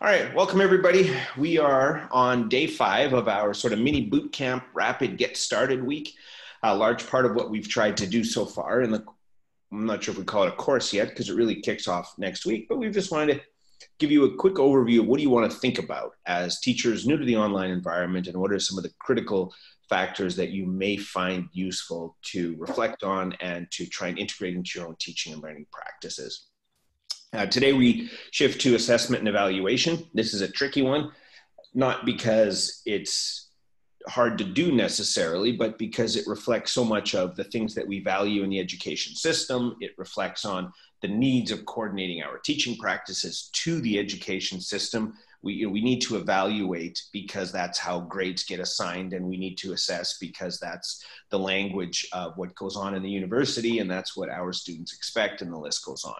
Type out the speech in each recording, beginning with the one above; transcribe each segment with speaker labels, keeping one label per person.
Speaker 1: All right, welcome everybody. We are on day five of our sort of mini boot camp rapid get started week. A large part of what we've tried to do so far, and I'm not sure if we call it a course yet because it really kicks off next week, but we just wanted to give you a quick overview of what do you want to think about as teachers new to the online environment and what are some of the critical factors that you may find useful to reflect on and to try and integrate into your own teaching and learning practices. Uh, today we shift to assessment and evaluation. This is a tricky one, not because it's hard to do necessarily, but because it reflects so much of the things that we value in the education system. It reflects on the needs of coordinating our teaching practices to the education system we, you know, we need to evaluate because that's how grades get assigned and we need to assess because that's the language of what goes on in the university and that's what our students expect and the list goes on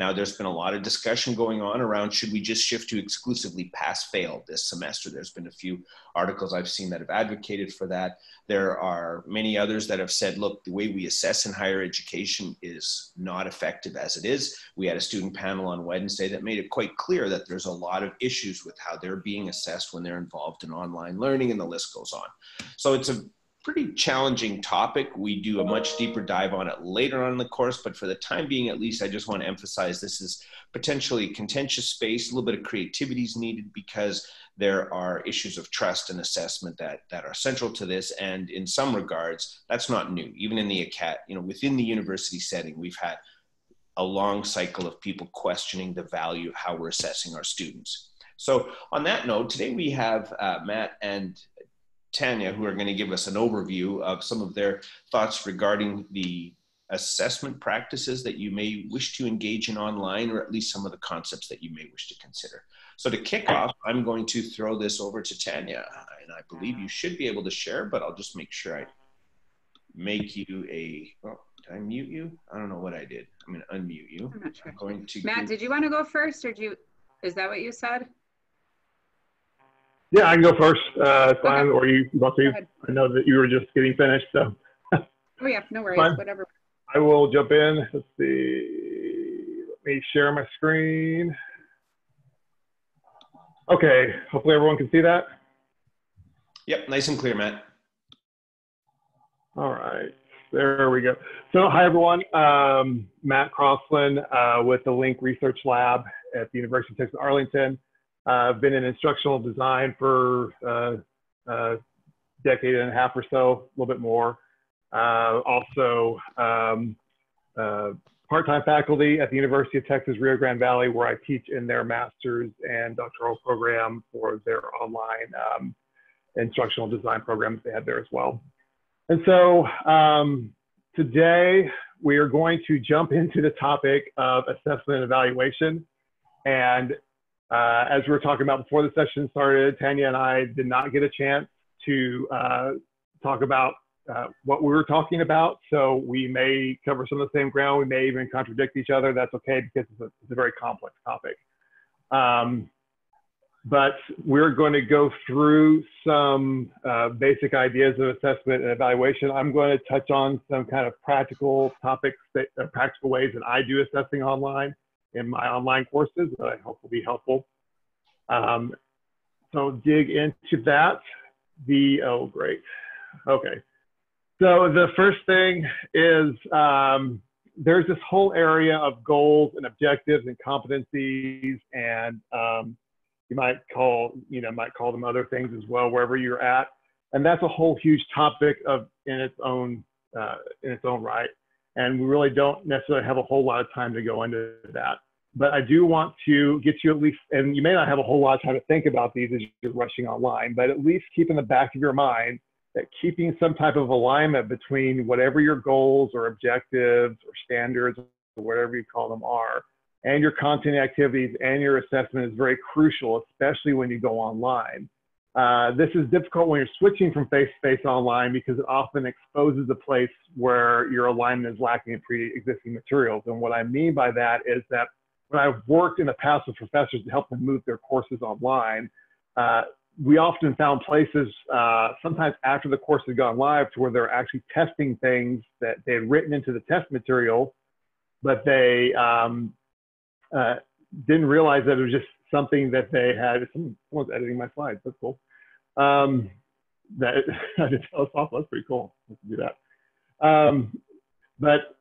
Speaker 1: now there's been a lot of discussion going on around should we just shift to exclusively pass fail this semester? There's been a few articles i've seen that have advocated for that. There are many others that have said look the way we assess in higher education is not effective as it is. We had a student panel on wednesday that made it quite clear that there's a lot of issues with how they're being assessed when they're involved in online learning, and the list goes on. So it's a pretty challenging topic. We do a much deeper dive on it later on in the course, but for the time being, at least, I just want to emphasize this is potentially contentious space. A little bit of creativity is needed because there are issues of trust and assessment that, that are central to this. And in some regards, that's not new. Even in the ACAT, you know, within the university setting, we've had a long cycle of people questioning the value of how we're assessing our students. So, on that note, today we have uh, Matt and Tanya who are going to give us an overview of some of their thoughts regarding the assessment practices that you may wish to engage in online, or at least some of the concepts that you may wish to consider. So, to kick off, I'm going to throw this over to Tanya, and I believe you should be able to share, but I'll just make sure I make you a. Oh, did I mute you? I don't know what I did. I'm going to unmute you.
Speaker 2: I'm not sure. I'm going to Matt, did you want to go first, or do you? Is that what you said?
Speaker 3: Yeah, I can go first. Uh, it's fine. Or you want to? I know that you were just getting finished, so.
Speaker 2: oh yeah, no worries. Fine. Whatever.
Speaker 3: I will jump in. Let's see. Let me share my screen. Okay. Hopefully everyone can see that.
Speaker 1: Yep, nice and clear, Matt.
Speaker 3: All right. There we go. So, hi everyone. Um, Matt Crosslin uh, with the Link Research Lab at the University of Texas Arlington. Uh, I've been in instructional design for uh, a uh, decade and a half or so, a little bit more. Uh, also, um, uh, part-time faculty at the University of Texas Rio Grande Valley, where I teach in their master's and doctoral program for their online um, instructional design programs they had there as well. And so um, today we are going to jump into the topic of assessment and evaluation. And uh, as we were talking about before the session started, Tanya and I did not get a chance to uh, talk about uh, what we were talking about. So we may cover some of the same ground. We may even contradict each other. That's okay because it's a, it's a very complex topic. Um, but we're going to go through some uh, basic ideas of assessment and evaluation. I'm going to touch on some kind of practical topics, that, uh, practical ways that I do assessing online in my online courses that I hope will be helpful. Um, so dig into that. The, oh, great. Okay. So the first thing is um, there's this whole area of goals and objectives and competencies and um, you might call, you know, might call them other things as well, wherever you're at. And that's a whole huge topic of in its own, uh, in its own right and we really don't necessarily have a whole lot of time to go into that. But I do want to get you at least, and you may not have a whole lot of time to think about these as you're rushing online, but at least keep in the back of your mind that keeping some type of alignment between whatever your goals or objectives or standards or whatever you call them are, and your content activities and your assessment is very crucial, especially when you go online. Uh, this is difficult when you're switching from face-to-face online because it often exposes a place where your alignment is lacking in pre-existing materials. And what I mean by that is that when I've worked in the past with professors to help them move their courses online, uh, we often found places uh, sometimes after the course had gone live to where they're actually testing things that they had written into the test material, but they um, uh, didn't realize that it was just something that they had. Someone's editing my slides. That's cool. Um, that I did tell us off. That's pretty cool. Let's do that. Um, but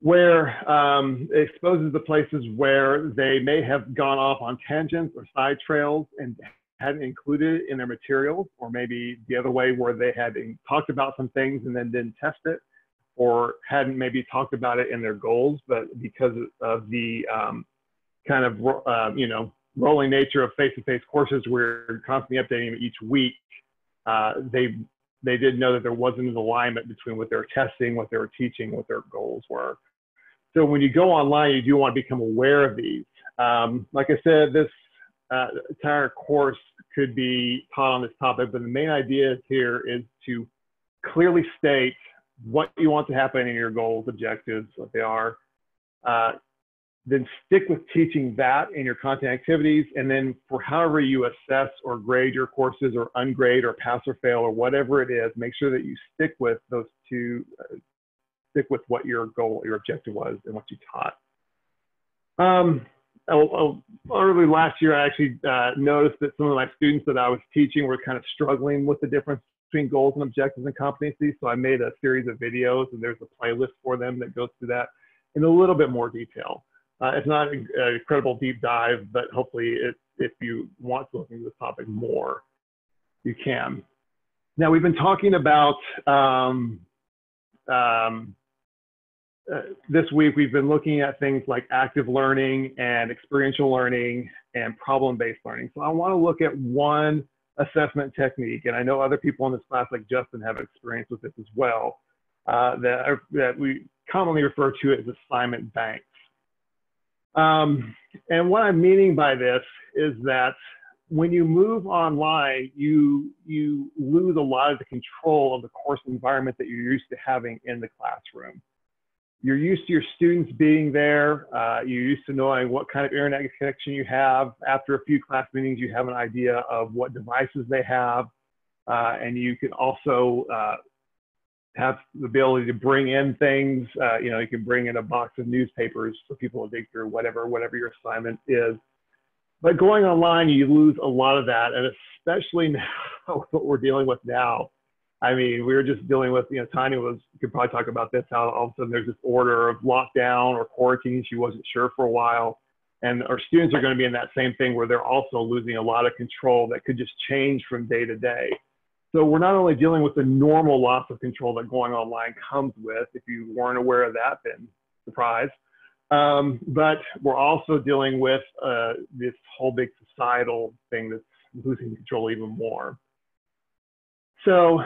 Speaker 3: where um, it exposes the places where they may have gone off on tangents or side trails and hadn't included in their materials, or maybe the other way where they had talked about some things and then didn't test it, or hadn't maybe talked about it in their goals, but because of the um, kind of uh, you know rolling nature of face-to-face courses, we're constantly updating them each week. Uh, they they didn't know that there wasn't an alignment between what they were testing, what they were teaching, what their goals were. So when you go online, you do want to become aware of these. Um, like I said, this uh, entire course could be taught on this topic, but the main idea here is to clearly state what you want to happen in your goals, objectives, what they are. Uh, then stick with teaching that in your content activities. And then for however you assess or grade your courses or ungrade or pass or fail or whatever it is, make sure that you stick with those two, uh, stick with what your goal, your objective was and what you taught. Um, early last year, I actually uh, noticed that some of my students that I was teaching were kind of struggling with the difference between goals and objectives and competencies. So I made a series of videos and there's a playlist for them that goes through that in a little bit more detail. Uh, it's not an incredible deep dive, but hopefully it, if you want to look into this topic more, you can. Now we've been talking about um, um, uh, this week we've been looking at things like active learning and experiential learning and problem-based learning. So I want to look at one assessment technique, and I know other people in this class, like Justin, have experience with this as well, uh, that, are, that we commonly refer to as assignment banks. Um, and what I'm meaning by this is that when you move online, you, you lose a lot of the control of the course environment that you're used to having in the classroom you're used to your students being there. Uh, you're used to knowing what kind of internet connection you have. After a few class meetings, you have an idea of what devices they have. Uh, and you can also uh, have the ability to bring in things. Uh, you know, you can bring in a box of newspapers for people to dig through, whatever, whatever your assignment is. But going online, you lose a lot of that. And especially now, what we're dealing with now I mean, we were just dealing with, you know, Tanya was, you could probably talk about this, how all of a sudden there's this order of lockdown or quarantine. She wasn't sure for a while. And our students are going to be in that same thing where they're also losing a lot of control that could just change from day to day. So we're not only dealing with the normal loss of control that going online comes with. If you weren't aware of that, then surprise. Um, but we're also dealing with uh, this whole big societal thing that's losing control even more. So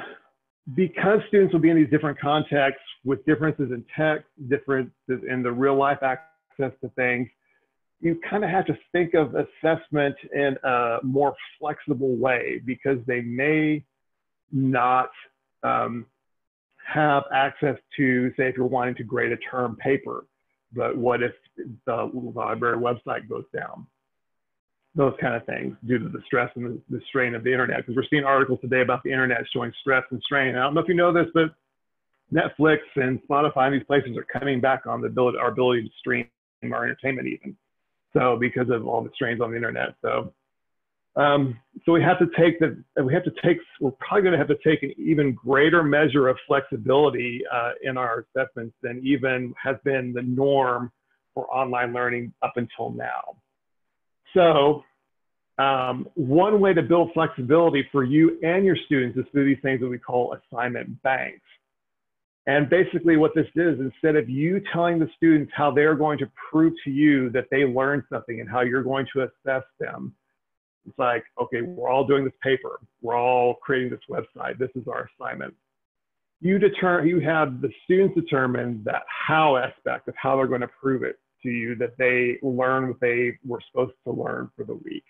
Speaker 3: because students will be in these different contexts with differences in text, differences in the real life access to things, you kind of have to think of assessment in a more flexible way because they may not um, have access to, say, if you're wanting to grade a term paper, but what if the library website goes down? those kind of things due to the stress and the, strain of the internet. Because we're seeing articles today about the internet showing stress and strain. And I don't know if you know this, but Netflix and Spotify and these places are coming back on the ability, our ability to stream our entertainment even. So because of all the strains on the internet. So um, so we have to take the we have to take we're probably going to have to take an even greater measure of flexibility uh, in our assessments than even has been the norm for online learning up until now. So um, one way to build flexibility for you and your students is through these things that we call assignment banks. And basically what this is, instead of you telling the students how they're going to prove to you that they learned something and how you're going to assess them, it's like, okay, we're all doing this paper. We're all creating this website. This is our assignment. You determine, you have the students determine that how aspect of how they're going to prove it to you that they learn what they were supposed to learn for the week.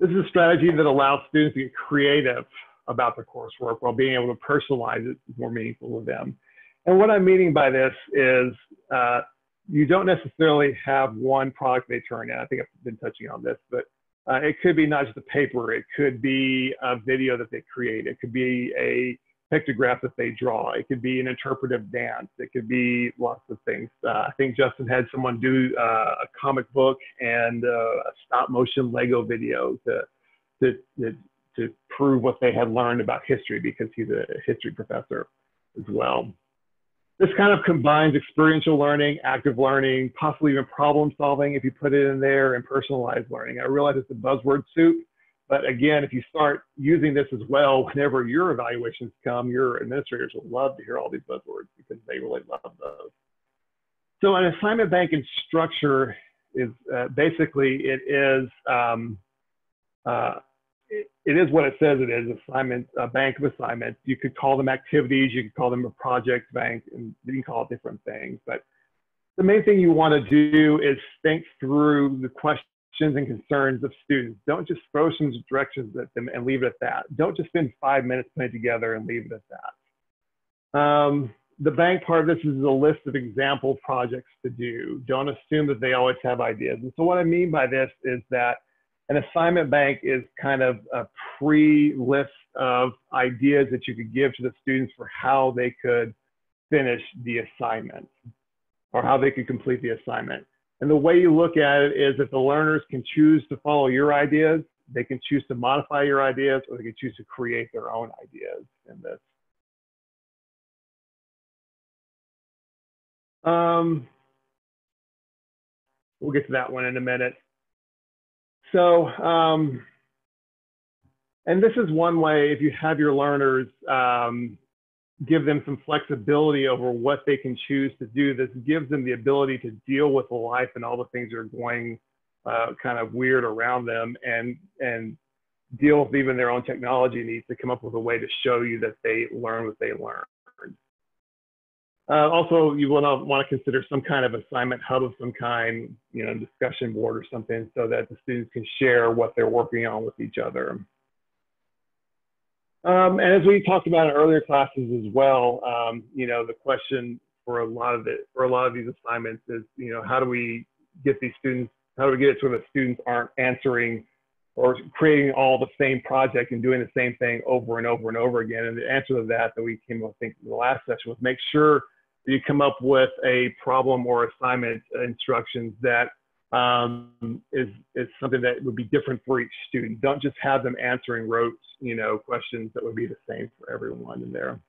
Speaker 3: This is a strategy that allows students to get creative about the coursework while being able to personalize it more meaningful to them. And what I'm meaning by this is uh, you don't necessarily have one product they turn in. I think I've been touching on this, but uh, it could be not just a paper. It could be a video that they create. It could be a pictograph that they draw. It could be an interpretive dance. It could be lots of things. Uh, I think Justin had someone do uh, a comic book and uh, a stop motion Lego video to, to, to, to prove what they had learned about history because he's a history professor as well. This kind of combines experiential learning, active learning, possibly even problem solving if you put it in there, and personalized learning. I realize it's a buzzword soup, but again, if you start using this as well, whenever your evaluations come, your administrators will love to hear all these buzzwords because they really love those. So an assignment bank and structure is uh, basically, it is um, uh, it, is what it says it is, assignment, a bank of assignments. You could call them activities, you could call them a project bank, and you can call it different things. But the main thing you want to do is think through the questions and concerns of students. Don't just throw some directions at them and leave it at that. Don't just spend five minutes putting together and leave it at that. Um, the bank part of this is a list of example projects to do. Don't assume that they always have ideas. And so what I mean by this is that an assignment bank is kind of a pre-list of ideas that you could give to the students for how they could finish the assignment or how they could complete the assignment. And the way you look at it is that the learners can choose to follow your ideas, they can choose to modify your ideas, or they can choose to create their own ideas in this. Um, we'll get to that one in a minute. So, um, and this is one way if you have your learners um, give them some flexibility over what they can choose to do. This gives them the ability to deal with life and all the things that are going uh, kind of weird around them and and deal with even their own technology needs to come up with a way to show you that they learn what they learn. Uh, also, you will want to consider some kind of assignment hub of some kind, you know, discussion board or something so that the students can share what they're working on with each other. Um, and as we talked about in earlier classes as well, um, you know, the question for a lot of it, for a lot of these assignments is, you know, how do we get these students, how do we get it so that students aren't answering or creating all the same project and doing the same thing over and over and over again? And the answer to that that we came up, I think, in the last session was make sure you come up with a problem or assignment instructions that um, is is something that would be different for each student. Don't just have them answering rote, you know, questions that would be the same for everyone in there.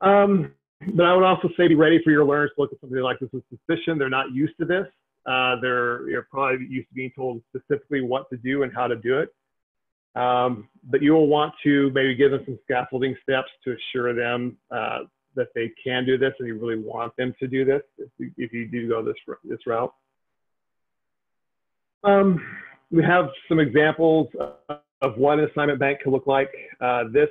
Speaker 3: Um, but I would also say be ready for your learners to look at something like this with suspicion. They're not used to this. Uh, they're, they're probably used to being told specifically what to do and how to do it. Um, but you will want to maybe give them some scaffolding steps to assure them uh, that they can do this and you really want them to do this if you, if you do go this, this route. Um, we have some examples of what an assignment bank could look like. Uh, this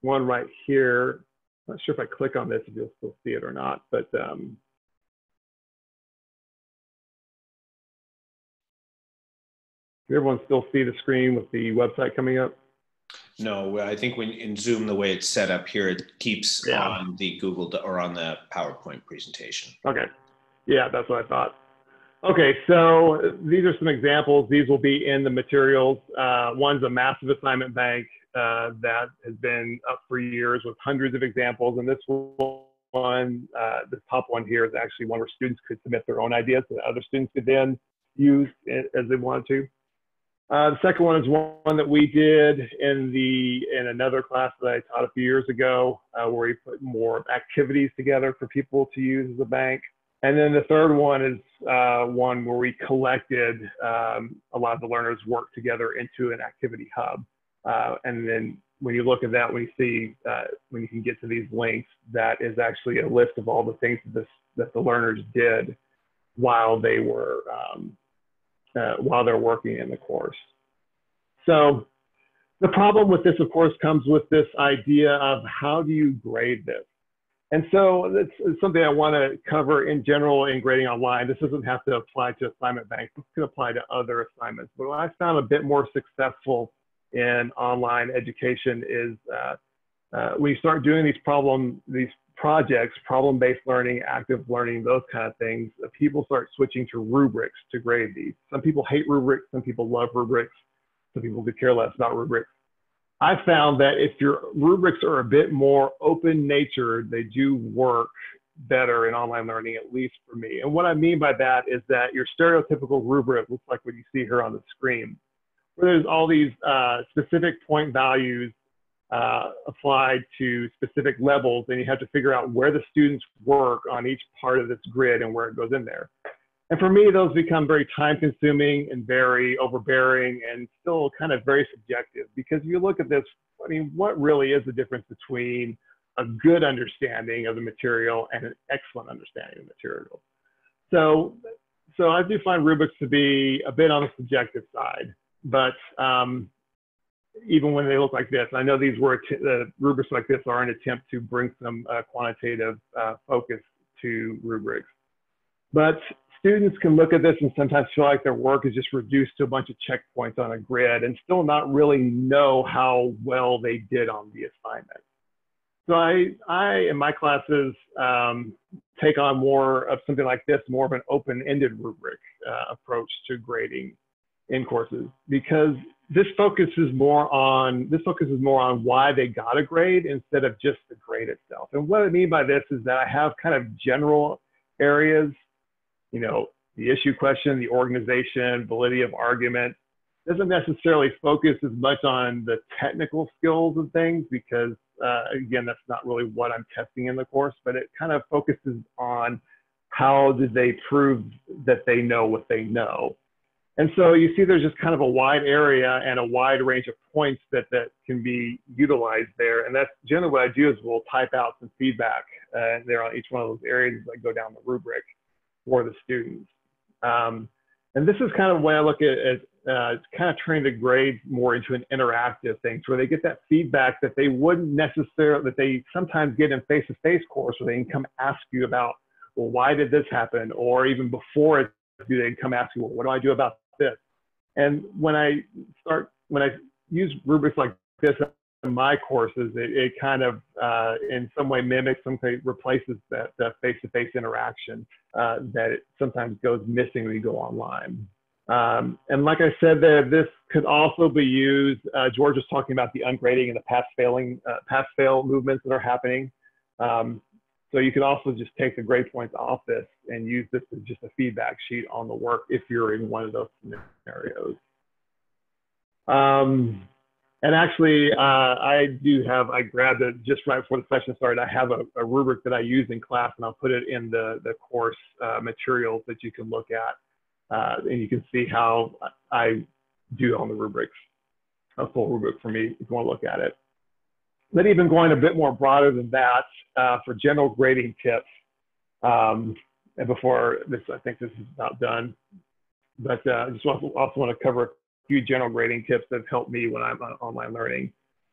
Speaker 3: one right here, I'm not sure if I click on this if you'll still see it or not, but um, everyone still see the screen with the website coming up?
Speaker 1: No, I think when in Zoom, the way it's set up here, it keeps yeah. on the Google or on the PowerPoint presentation.
Speaker 3: Okay. Yeah, that's what I thought. Okay, so these are some examples. These will be in the materials. Uh, one's a massive assignment bank uh, that has been up for years with hundreds of examples. And this one, uh, the top one here is actually one where students could submit their own ideas that other students could then use as they wanted to. Uh, the second one is one that we did in the in another class that I taught a few years ago, uh, where we put more activities together for people to use as a bank. And then the third one is uh, one where we collected um, a lot of the learners work together into an activity hub. Uh, and then when you look at that, when you see uh, when you can get to these links, that is actually a list of all the things that, this, that the learners did while they were um, uh, while they're working in the course. So the problem with this, of course, comes with this idea of how do you grade this? And so it's something I want to cover in general in grading online. This doesn't have to apply to assignment banks. This can apply to other assignments. But what I found a bit more successful in online education is uh, uh, when you start doing these problem, these projects, problem-based learning, active learning, those kind of things, uh, people start switching to rubrics to grade these. Some people hate rubrics, some people love rubrics, some people could care less about rubrics. I found that if your rubrics are a bit more open natured, they do work better in online learning, at least for me. And what I mean by that is that your stereotypical rubric looks like what you see here on the screen, where there's all these uh, specific point values uh, applied to specific levels, and you have to figure out where the students work on each part of this grid and where it goes in there. And for me, those become very time consuming and very overbearing and still kind of very subjective because if you look at this, I mean, what really is the difference between a good understanding of the material and an excellent understanding of the material? So, so I do find rubrics to be a bit on the subjective side, but um, even when they look like this, I know these were uh, rubrics like this are an attempt to bring some uh, quantitative uh, focus to rubrics. But students can look at this and sometimes feel like their work is just reduced to a bunch of checkpoints on a grid and still not really know how well they did on the assignment. So I, I in my classes, um, take on more of something like this, more of an open-ended rubric uh, approach to grading in courses because this focuses more on this focuses more on why they got a grade instead of just the grade itself. And what I mean by this is that I have kind of general areas you know, the issue question, the organization, validity of argument, doesn't necessarily focus as much on the technical skills of things because, uh, again, that's not really what I'm testing in the course, but it kind of focuses on how did they prove that they know what they know. And so you see there's just kind of a wide area and a wide range of points that, that can be utilized there. And that's generally what I do is we'll type out some feedback uh, there on each one of those areas as I go down the rubric for the students. Um, and this is kind of way I look at it, uh, it's kind of turning the grades more into an interactive thing, so where they get that feedback that they wouldn't necessarily, that they sometimes get in face-to-face course where they can come ask you about, well, why did this happen? Or even before it, do they come ask you, well, what do I do about? And when I start, when I use rubrics like this, in my courses, it, it kind of uh, in some way mimics, some way replaces that face-to-face interaction uh, that sometimes goes missing when you go online. Um, and like I said, there, this could also be used. Uh, George was talking about the ungrading and the pass-failing, uh, pass-fail movements that are happening. Um, so you could also just take the grade points off this and use this as just a feedback sheet on the work if you're in one of those scenarios. Um, and actually, uh, I do have, I grabbed it just right before the session started. I have a, a, rubric that I use in class and I'll put it in the, the course uh, materials that you can look at. Uh, and you can see how I do on the rubrics, a full rubric for me if you want to look at it. Then even going a bit more broader than that uh, for general grading tips. Um, and before this, I think this is about done. But uh, I just also, want to cover a few general grading tips that have helped me when I'm on online learning.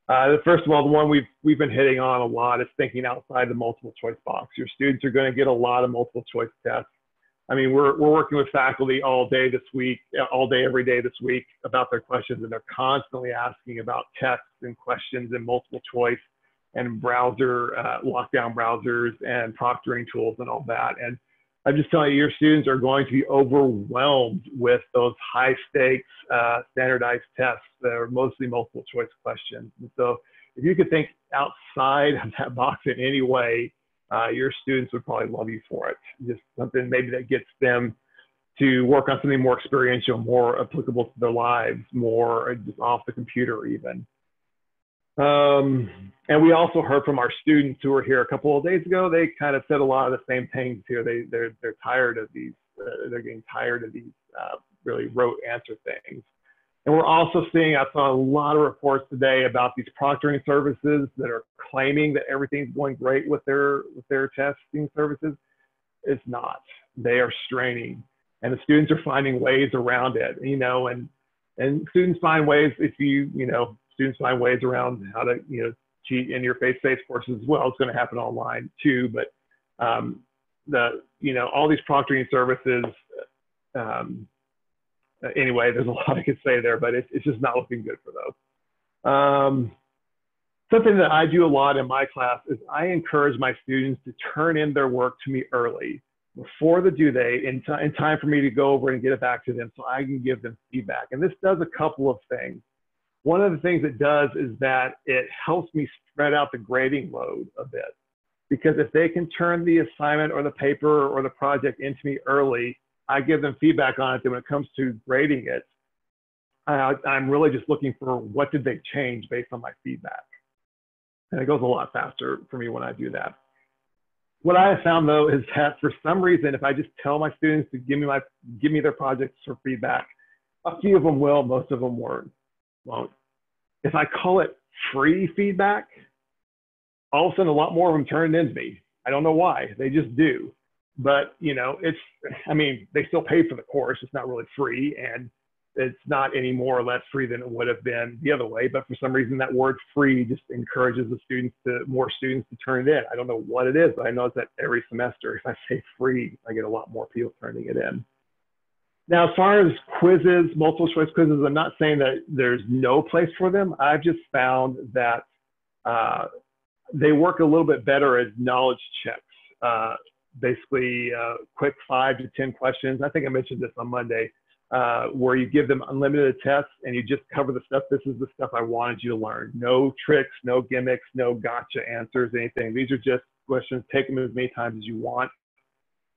Speaker 3: Uh, first of all, the one we've, we've been hitting on a lot is thinking outside the multiple choice box. Your students are going to get a lot of multiple choice tests. I mean, we're, we're working with faculty all day this week, all day, every day this week about their questions, and they're constantly asking about tests and questions and multiple choice and browser, uh, lockdown browsers and proctoring tools and all that. And I'm just telling you, your students are going to be overwhelmed with those high stakes uh, standardized tests that are mostly multiple choice questions. And so if you could think outside of that box in any way, uh, your students would probably love you for it. Just something maybe that gets them to work on something more experiential, more applicable to their lives, more just off the computer even. Um, and we also heard from our students who were here a couple of days ago. They kind of said a lot of the same things here. They they're they're tired of these. Uh, they're getting tired of these uh, really rote answer things. And we're also seeing. I saw a lot of reports today about these proctoring services that are claiming that everything's going great with their with their testing services. It's not. They are straining, and the students are finding ways around it. You know, and and students find ways if you you know students find ways around how to, you know, cheat in your face-to-face courses as well. It's going to happen online too, but um, the, you know, all these proctoring services, um, anyway, there's a lot I could say there, but it's, it's just not looking good for those. Um, something that I do a lot in my class is I encourage my students to turn in their work to me early before the due date in, in time for me to go over and get it back to them so I can give them feedback. And this does a couple of things. one of the things it does is that it helps me spread out the grading load a bit. Because if they can turn the assignment or the paper or the project into me early, I give them feedback on it. Then when it comes to grading it, uh, I'm really just looking for what did they change based on my feedback. And it goes a lot faster for me when I do that. What I have found though is that for some reason, if I just tell my students to give me my give me their projects for feedback, a few of them will, most of them won't. won't. If I call it free feedback, all of a sudden a lot more of them turn into me. I don't know why, they just do. But you know, it's I mean, they still pay for the course. It's not really free, and it's not any more or less free than it would have been the other way. But for some reason, that word free just encourages the students to more students to turn it in. I don't know what it is, but I know that every semester, if I say free, I get a lot more people turning it in. Now, as far as quizzes, multiple choice quizzes, I'm not saying that there's no place for them. I've just found that uh, they work a little bit better as knowledge checks. Uh, basically, uh, quick five to 10 questions. I think I mentioned this on Monday, uh, where you give them unlimited tests and you just cover the stuff. This is the stuff I wanted you to learn. No tricks, no gimmicks, no gotcha answers, anything. These are just questions. Take them as many times as you want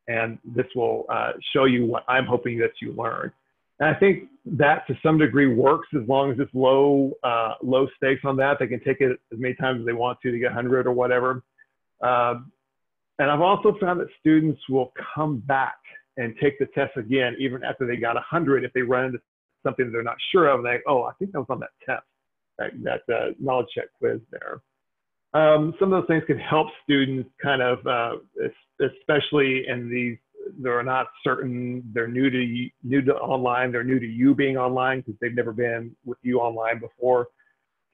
Speaker 3: and this will uh, show you what I'm hoping that you learn. And I think that to some degree works as long as it's low, uh, low stakes on that. They can take it as many times as they want to to get 100 or whatever. And I've also found that students will come back and take the test again, even after they got 100, if they run into something they're not sure of, they, oh, I think that was on that test, that, that uh, knowledge check quiz there. Um, some of those things can help students kind of, uh, especially in these, they're not certain, they're new to new to online, they're new to you being online because they've never been with you online before,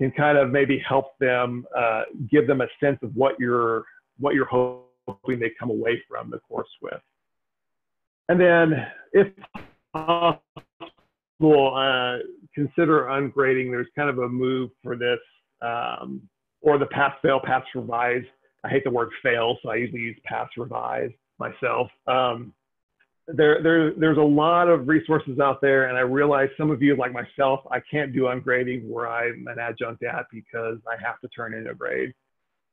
Speaker 3: can kind of maybe help them, uh, give them a sense of what you're, what you're hoping they come away from the course with. And then if possible, uh, consider ungrading. There's kind of a move for this um, or the pass fail, pass revise. I hate the word fail, so I usually use pass revise myself. Um, there, there, there's a lot of resources out there, and I realize some of you, like myself, I can't do ungrading where I'm an adjunct at because I have to turn in a grade.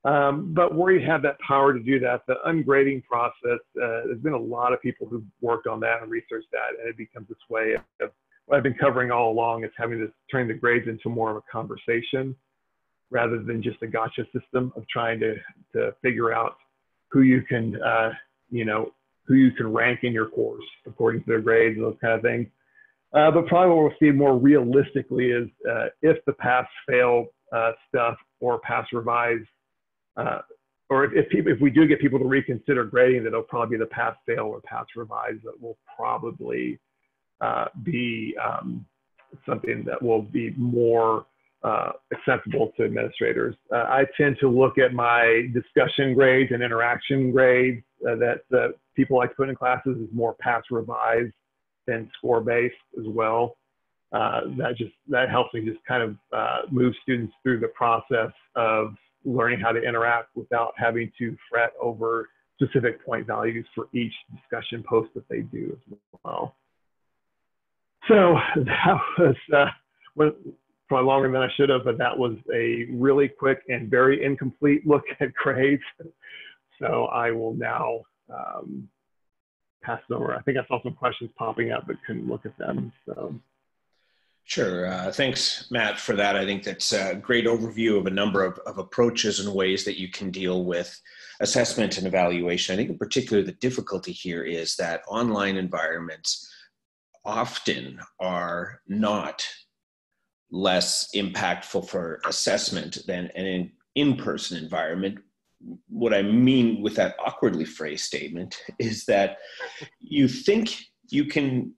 Speaker 3: Um, but where you have that power to do that, the ungrading process, uh, there's been a lot of people who've worked on that and researched that, and it becomes this way of what I've been covering all along is having to turn the grades into more of a conversation rather than just a gotcha system of trying to, to figure out who you can, uh, you know, who you can rank in your course according to their grades and those kind of things. Uh, but probably what we'll see more realistically is uh, if the pass fail uh, stuff or pass revise, uh, or if, if, people, if we do get people to reconsider grading, that it'll probably be the pass fail or pass revise that will probably uh, be um, something that will be more uh, accessible to administrators. Uh, I tend to look at my discussion grades and interaction grades uh, that people like to put in classes as more pass revise than score based as well. Uh, that just that helps me just kind of uh, move students through the process of learning how to interact without having to fret over specific point values for each discussion post that they do as well. So that was uh, what, probably longer than I should have, but that was a really quick and very incomplete look at grades. So I will now um, pass it over. I think I saw some questions popping up, but couldn't look at them. So.
Speaker 1: Sure. Uh, thanks, Matt, for that. I think that's a great overview of a number of, of approaches and ways that you can deal with assessment and evaluation. I think, in particular, the difficulty here is that online environments often are not less impactful for assessment than an in-person environment what i mean with that awkwardly phrased statement is that you think you can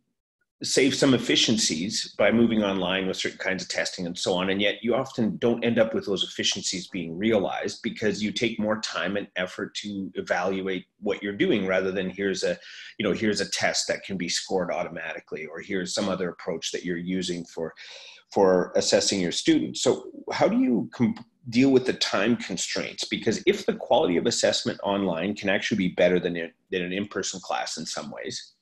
Speaker 1: save some efficiencies by moving online with certain kinds of testing and so on and yet you often don't end up with those efficiencies being realized because you take more time and effort to evaluate what you're doing rather than here's a you know here's a test that can be scored automatically or here's some other approach that you're using for for assessing your students. So, how do you comp- deal with the time constraints? Because if the quality of assessment online can actually be better than, it, than an in person class in some ways,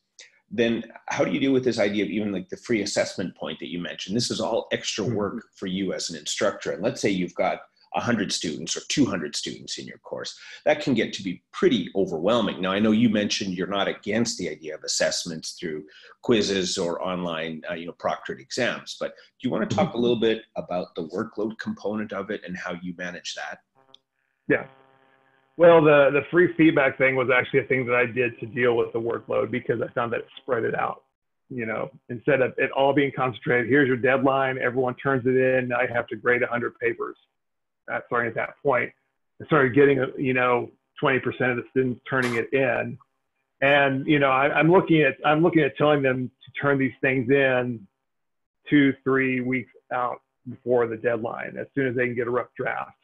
Speaker 1: then how do you deal with this idea of even like the free assessment point that you mentioned? This is all extra mm-hmm. work for you as an instructor. And let's say you've got 100 students or 200 students in your course. That can get to be pretty overwhelming. Now, I know you mentioned you're not against the idea of assessments through quizzes or online, uh, you know, proctored exams, but do you want to talk a mm-hmm. little bit about the workload component of it and how you manage that?
Speaker 3: Yeah. Well, the, the free feedback thing was actually a thing that I did to deal with the workload because I found that it spread it out. You know, instead of it all being concentrated, here's your deadline, everyone turns it in, I have to grade 100 papers at, starting at that point. I started getting, you know, 20% of the students turning it in. And, you know, I, am looking at, I'm looking at telling them to turn these things in two, three weeks out before the deadline, as soon as they can get a rough draft.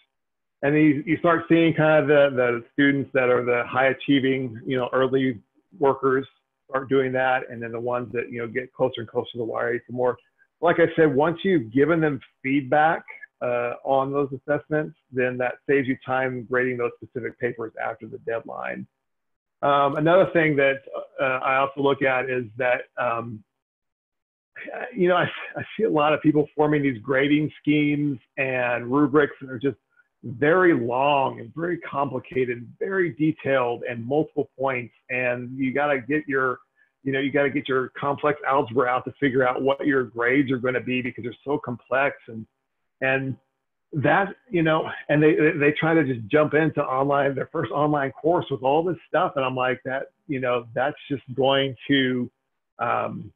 Speaker 3: And then you, you start seeing kind of the, the students that are the high achieving, you know, early workers start doing that. And then the ones that, you know, get closer and closer to the wire, the more, like I said, once you've given them feedback uh, on those assessments, then that saves you time grading those specific papers after the deadline. Um, another thing that uh, I also look at is that, um, you know, I, I, see a lot of people forming these grading schemes and rubrics that are just very long and very complicated, very detailed and multiple points. And you got to get your, you know, you got to get your complex algebra out to figure out what your grades are going to be because they're so complex and and that you know and they they try to just jump into online their first online course with all this stuff and i'm like that you know that's just going to um,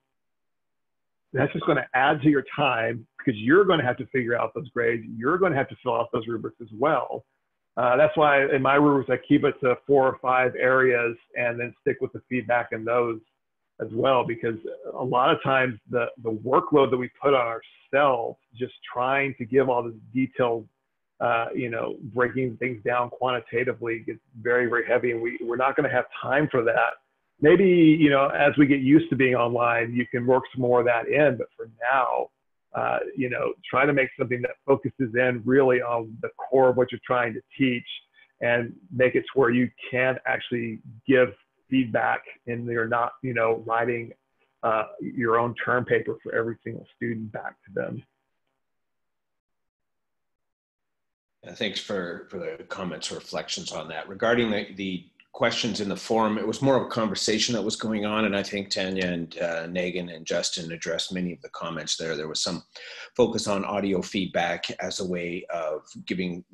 Speaker 3: that's just going to add to your time because you're going to have to figure out those grades you're going to have to fill out those rubrics as well. Uh, that's why in my rubrics i keep it to four or five areas and then stick with the feedback in those as well because a lot of times the the workload that we put on ourselves just trying to give all this detailed uh, you know breaking things down quantitatively gets very very heavy and we, we're not going to have time for that. Maybe you know as we get used to being online you can work some more of that in but for now uh, you know try to make something that focuses in really on the core of what you're trying to teach and make it to where you can actually give feedback and you're not, you know, writing uh, your own term paper for every single student back to them.
Speaker 1: Thanks for, for the comments or reflections on that. Regarding the, the questions in the forum, it was more of a conversation that was going on, and I think Tanya and uh, and Justin addressed many of the comments there. There was some focus on audio feedback as a way of giving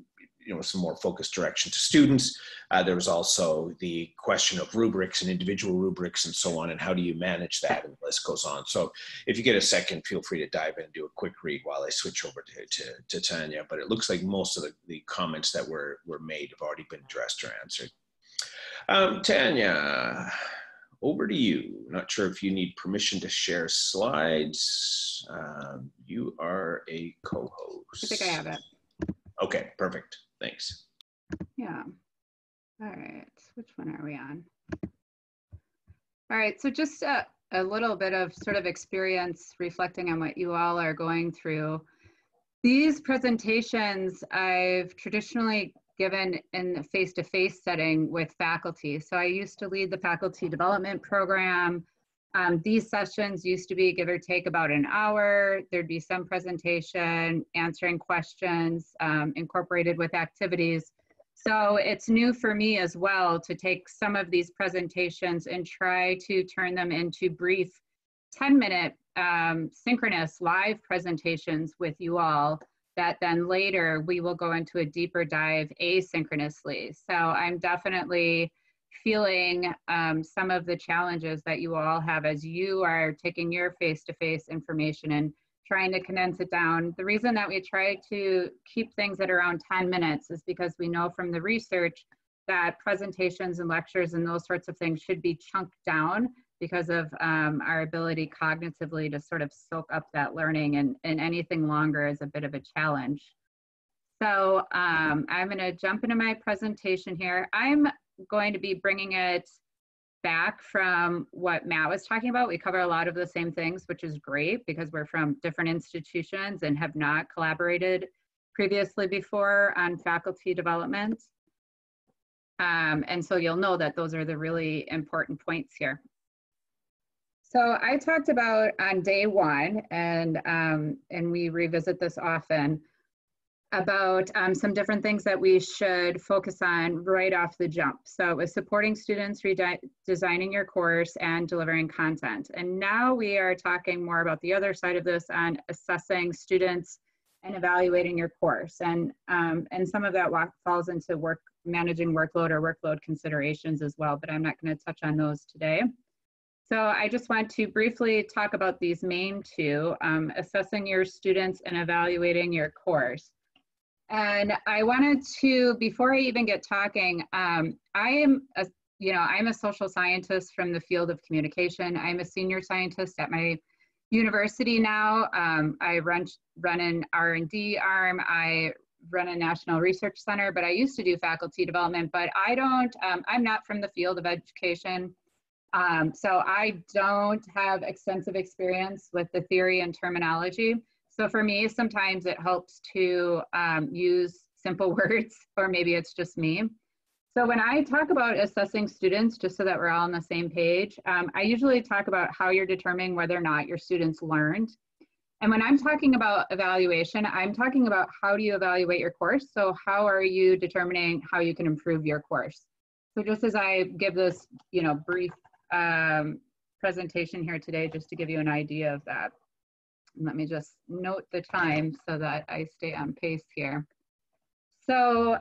Speaker 1: you know some more focused direction to students. Uh, there was also the question of rubrics and individual rubrics and so on, and how do you manage that? And the list goes on. So if you get a second, feel free to dive in and do a quick read while I switch over to, to, to Tanya. But it looks like most of the, the comments that were, were made have already been addressed or answered. Um, Tanya, over to you. Not sure if you need permission to share slides. Um, you are a co-host.
Speaker 2: I think I have it.
Speaker 1: Okay, perfect. Thanks.
Speaker 2: Yeah. All right. Which one are we on? All right. So just a, a little bit of sort of experience reflecting on what you all are going through. These presentations I've traditionally given in a face-to-face setting with faculty. So I used to lead the faculty development program. Um, these sessions used to be give or take about an hour. There'd be some presentation, answering questions, um, incorporated with activities. So it's new for me as well to take some of these presentations and try to turn them into brief 10 minute um, synchronous live presentations with you all that then later we will go into a deeper dive asynchronously. So I'm definitely feeling um, some of the challenges that you all have as you are taking your face-to-face information and trying to condense it down. The reason that we try to keep things at around 10 minutes is because we know from the research that presentations and lectures and those sorts of things should be chunked down because of um, our ability cognitively to sort of soak up that learning and, and anything longer is a bit of a challenge. So um, I'm gonna jump into my presentation here. I'm going to be bringing it back from what Matt was talking about. We cover a lot of the same things, which is great because we're from different institutions and have not collaborated previously before on faculty development. Um, and so you'll know that those are the really important points here. So I talked about on day one, and um, and we revisit this often about um, some different things that we should focus on right off the jump. So it was supporting students, redesigning your course, and delivering content. And now we are talking more about the other side of this on assessing students and evaluating your course. And um, and some of that falls into work managing workload or workload considerations as well. But I'm not going to touch on those today. So I just want to briefly talk about these main two, um, assessing your students and evaluating your course. And I wanted to, before I even get talking, um, I am a, you know, I'm a social scientist from the field of communication. I'm a senior scientist at my university now. Um, I run, run an R&D arm. I run a national research center, but I used to do faculty development, but I don't, um, I'm not from the field of education. Um, so I don't have extensive experience with the theory and terminology. So for me, sometimes it helps to um, use simple words, or maybe it's just me. So when I talk about assessing students, just so that we're all on the same page, um, I usually talk about how you're determining whether or not your students learned. And when I'm talking about evaluation, I'm talking about how do you evaluate your course? So how are you determining how you can improve your course? So just as I give this, you know, brief um, presentation here today just to give you an idea of that. Let me just note the time so that I stay on pace here. So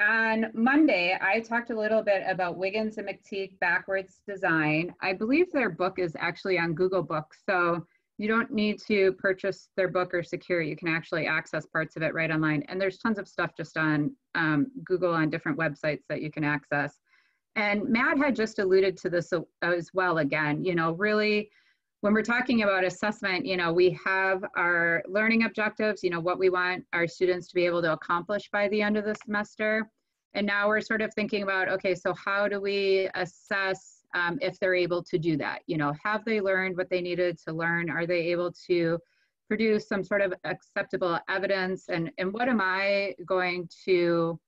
Speaker 2: on Monday, I talked a little bit about Wiggins and McTighe backwards design. I believe their book is actually on Google Books, so you don't need to purchase their book or secure. You can actually access parts of it right online. And there's tons of stuff just on um, Google on different websites that you can access. And Matt had just alluded to this as well again, you know, really when we're talking about assessment, you know, we have our learning objectives, you know, what we want our students to be able to accomplish by the end of the semester. And now we're sort of thinking about, okay, so how do we assess um, if they're able to do that? You know, have they learned what they needed to learn? Are they able to produce some sort of acceptable evidence? And, and what am I going to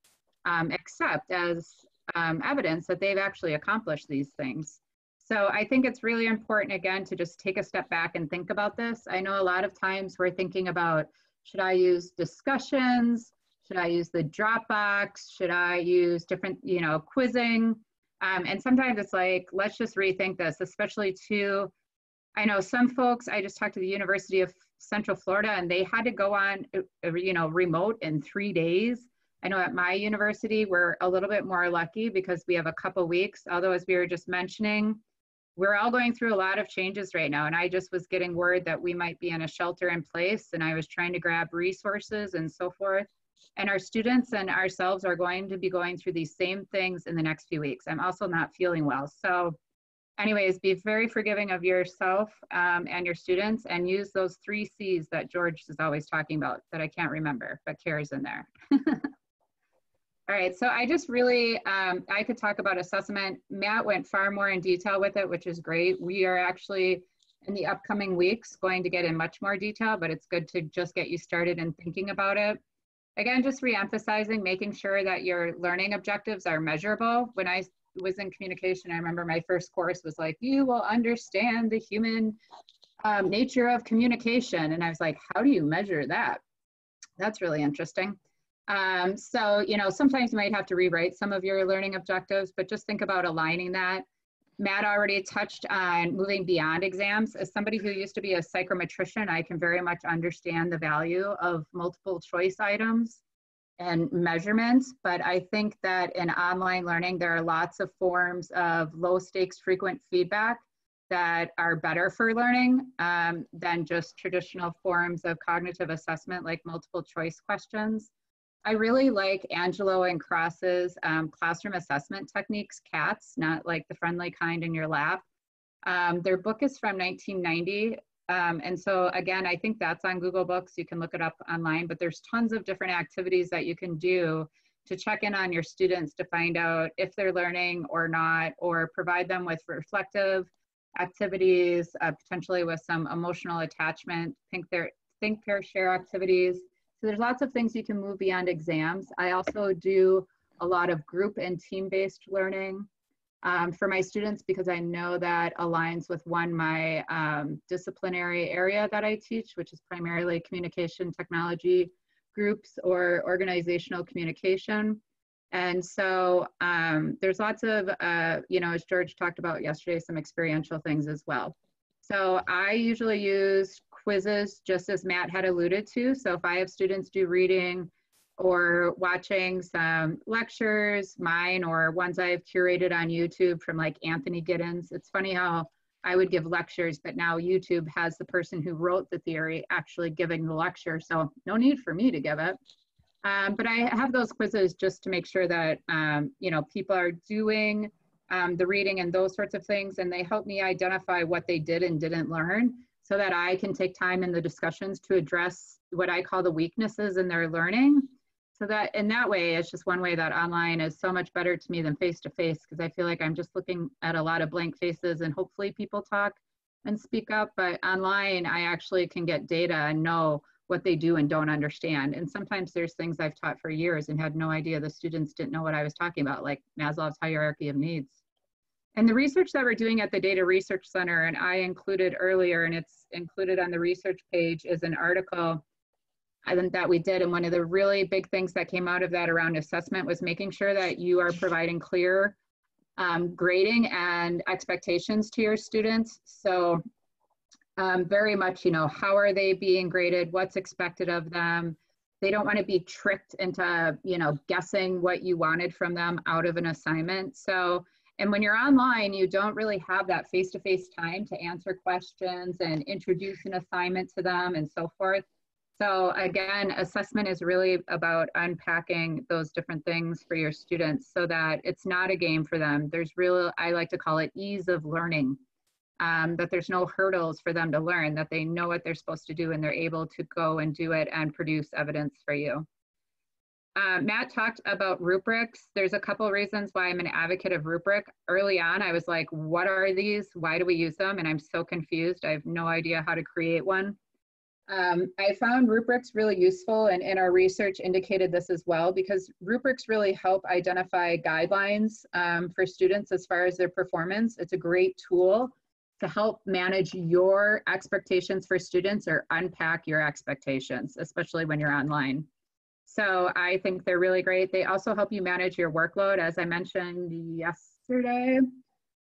Speaker 2: um, accept as um, evidence that they've actually accomplished these things. So I think it's really important, again, to just take a step back and think about this. I know a lot of times we're thinking about, should I use discussions? Should I use the Dropbox? Should I use different, you know, quizzing? Um, and sometimes it's like, let's just rethink this, especially to, I know some folks, I just talked to the University of Central Florida and they had to go on, you know, remote in three days I know at my university, we're a little bit more lucky because we have a couple weeks, although as we were just mentioning, we're all going through a lot of changes right now. And I just was getting word that we might be in a shelter in place and I was trying to grab resources and so forth. And our students and ourselves are going to be going through these same things in the next few weeks. I'm also not feeling well. So anyways, be very forgiving of yourself um, and your students and use those three C's that George is always talking about that I can't remember, but CARE's in there. All right, so I just really, um, I could talk about assessment. Matt went far more in detail with it, which is great. We are actually in the upcoming weeks going to get in much more detail, but it's good to just get you started in thinking about it. Again, just re-emphasizing, making sure that your learning objectives are measurable. When I was in communication, I remember my first course was like, you will understand the human um, nature of communication. And I was like, how do you measure that? That's really interesting. Um, so, you know, sometimes you might have to rewrite some of your learning objectives, but just think about aligning that. Matt already touched on moving beyond exams. As somebody who used to be a psychometrician, I can very much understand the value of multiple choice items and measurements, but I think that in online learning, there are lots of forms of low stakes frequent feedback that are better for learning um, than just traditional forms of cognitive assessment like multiple choice questions. I really like Angelo and Cross's um, classroom assessment techniques, CATS, not like the friendly kind in your lap. Um, their book is from 1990. Um, and so again, I think that's on Google Books. You can look it up online, but there's tons of different activities that you can do to check in on your students to find out if they're learning or not, or provide them with reflective activities, uh, potentially with some emotional attachment, think, their, think, pair, share activities. So there's lots of things you can move beyond exams. I also do a lot of group and team-based learning. um, for my students because I know that aligns with one, my um, disciplinary area that I teach, which is primarily communication technology groups or organizational communication. And so um, there's lots of, uh, you know, as George talked about yesterday, some experiential things as well. So I usually use quizzes just as Matt had alluded to. So if I have students do reading or watching some lectures, mine or ones I've curated on YouTube from like Anthony Giddens. It's funny how I would give lectures, but now YouTube has the person who wrote the theory actually giving the lecture. So no need for me to give it. Um, but I have those quizzes just to make sure that, um, you know, people are doing um, the reading and those sorts of things. And they help me identify what they did and didn't learn so that I can take time in the discussions to address what I call the weaknesses in their learning. So that in that way, it's just one way that online is so much better to me than face to face because I feel like I'm just looking at a lot of blank faces and hopefully people talk and speak up. But online, I actually can get data and know what they do and don't understand. And sometimes there's things I've taught for years and had no idea the students didn't know what I was talking about, like Maslow's hierarchy of needs. And the research that we're doing at the DETA Research Center, and I included earlier, and it's included on the research page, is an article that we did. And one of the really big things that came out of that around assessment was making sure that you are providing clear um, grading and expectations to your students. So um, very much, you know, how are they being graded? What's expected of them? They don't want to be tricked into, you know, guessing what you wanted from them out of an assignment. So, and when you're online, you don't really have that face-to-face time to answer questions and introduce an assignment to them and so forth. So again, assessment is really about unpacking those different things for your students so that it's not a game for them. There's real, I like to call it ease of learning um, that there's no hurdles for them to learn, that they know what they're supposed to do and they're able to go and do it and produce evidence for you. Uh, Matt talked about rubrics. There's a couple reasons why I'm an advocate of rubric. Early on, I was like, what are these? Why do we use them? And I'm so confused. I have no idea how to create one. Um, I found rubrics really useful and in our research indicated this as well because rubrics really help identify guidelines um, for students as far as their performance. It's a great tool to help manage your expectations for students or unpack your expectations, especially when you're online. So I think they're really great. They also help you manage your workload. As I mentioned yesterday,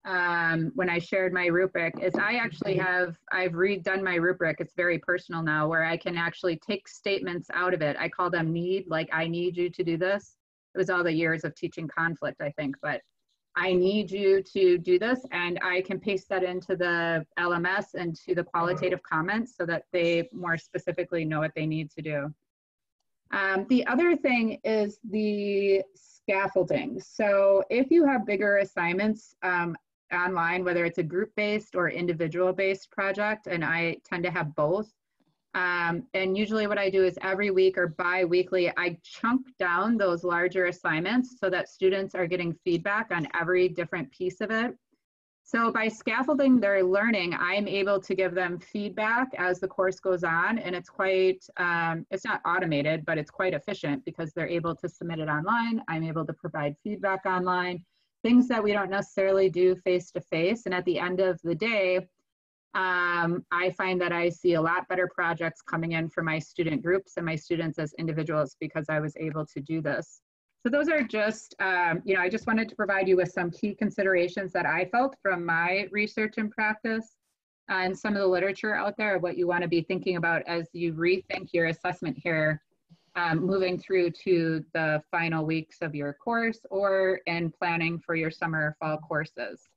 Speaker 2: um, when I shared my rubric, is I actually have, I've redone my rubric. It's very personal now where I can actually take statements out of it. I call them need, like I need you to do this. It was all the years of teaching conflict, I think, but I need you to do this and I can paste that into the LMS and to the qualitative comments so that they more specifically know what they need to do. Um, the other thing is the scaffolding. So if you have bigger assignments um, online, whether it's a group-based or individual-based project, and I tend to have both, um, and usually what I do is every week or bi-weekly, I chunk down those larger assignments so that students are getting feedback on every different piece of it. So by scaffolding their learning, I'm able to give them feedback as the course goes on and it's quite, um, it's not automated, but it's quite efficient because they're able to submit it online. I'm able to provide feedback online, things that we don't necessarily do face to face. And at the end of the day, um, I find that I see a lot better projects coming in for my student groups and my students as individuals because I was able to do this. So those are just, um, you know, I just wanted to provide you with some key considerations that I felt from my research and practice uh, and some of the literature out there of what you want to be thinking about as you rethink your assessment here, um, moving through to the final weeks of your course or in planning for your summer fall courses.